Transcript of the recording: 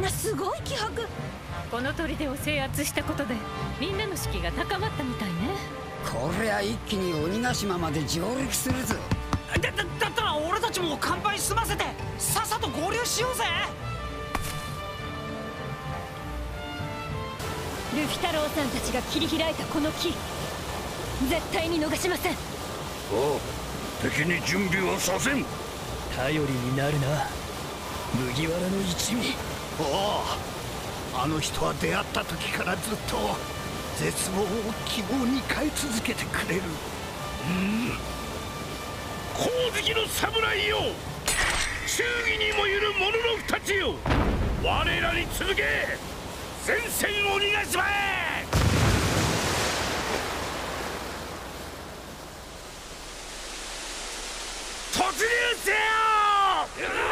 なすごい気迫。この砦を制圧したことでみんなの士気が高まったみたいね。こりゃ一気に鬼ヶ島まで上陸するぞ。だだだったら俺たちも乾杯済ませてさっさと合流しようぜ。ルフィ太郎さんたちが切り開いたこの木絶対に逃しません。おう敵に準備はさせん。頼りになるな。麦わらの一味おおあの人は出会った時からずっと絶望を希望に変え続けてくれる。うん。光月の侍よ。忠義にもゆる者の二ちよ。我らに続け。前線鬼ヶ島へ突入せよ。